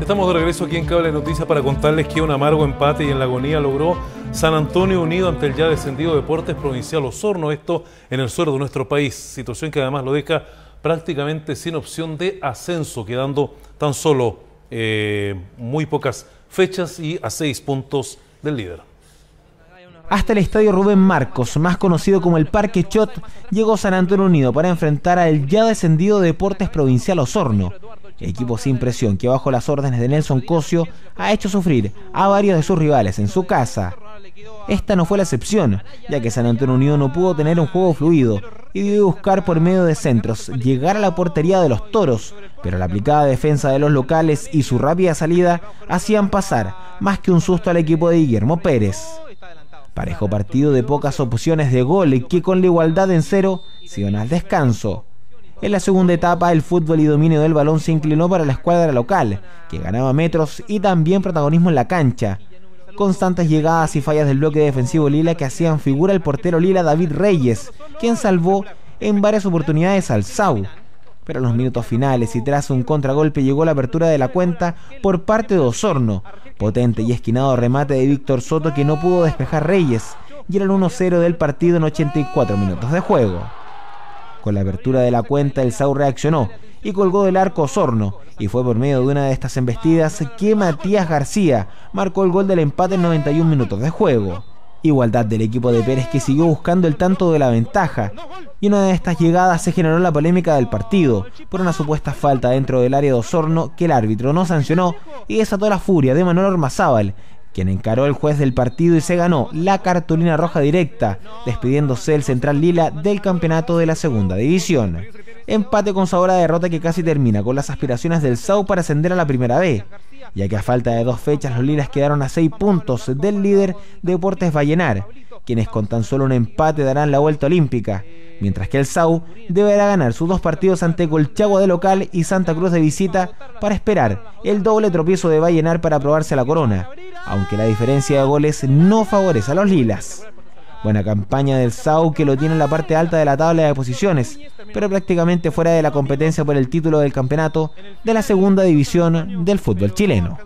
Estamos de regreso aquí en Cable Noticias para contarles que un amargo empate y en la agonía logró San Antonio unido ante el ya descendido Deportes Provincial Osorno, esto en el suelo de nuestro país, situación que además lo deja prácticamente sin opción de ascenso, quedando tan solo eh, muy pocas fechas y a seis puntos del líder. Hasta el estadio Rubén Marcos, más conocido como el Parque Chot, llegó San Antonio Unido para enfrentar al ya descendido Deportes Provincial Osorno equipo sin presión que bajo las órdenes de Nelson Cosio ha hecho sufrir a varios de sus rivales en su casa. Esta no fue la excepción, ya que San Antonio Unido no pudo tener un juego fluido y debió buscar por medio de centros llegar a la portería de los toros, pero la aplicada defensa de los locales y su rápida salida hacían pasar más que un susto al equipo de Guillermo Pérez. Parejo partido de pocas opciones de gol que con la igualdad en cero se iban al descanso. En la segunda etapa, el fútbol y dominio del balón se inclinó para la escuadra local, que ganaba metros y también protagonismo en la cancha. Constantes llegadas y fallas del bloque defensivo Lila que hacían figura el portero Lila David Reyes, quien salvó en varias oportunidades al Sau. Pero en los minutos finales y tras un contragolpe llegó la apertura de la cuenta por parte de Osorno. Potente y esquinado remate de Víctor Soto que no pudo despejar Reyes y era el 1-0 del partido en 84 minutos de juego. Con la apertura de la cuenta, el Sau reaccionó y colgó del arco Osorno. Y fue por medio de una de estas embestidas que Matías García marcó el gol del empate en 91 minutos de juego. Igualdad del equipo de Pérez que siguió buscando el tanto de la ventaja. Y una de estas llegadas se generó la polémica del partido por una supuesta falta dentro del área de Osorno que el árbitro no sancionó y desató la furia de Manuel Ormazábal, quien encaró al juez del partido y se ganó la cartulina roja directa, despidiéndose el central Lila del campeonato de la segunda división. Empate con sabor a derrota que casi termina con las aspiraciones del SAU para ascender a la primera B, ya que a falta de dos fechas los Lilas quedaron a seis puntos del líder Deportes Vallenar, quienes con tan solo un empate darán la vuelta olímpica, mientras que el SAU deberá ganar sus dos partidos ante Colchagua de local y Santa Cruz de visita para esperar el doble tropiezo de Vallenar para aprobarse a la corona aunque la diferencia de goles no favorece a los lilas. Buena campaña del SAU que lo tiene en la parte alta de la tabla de posiciones, pero prácticamente fuera de la competencia por el título del campeonato de la segunda división del fútbol chileno.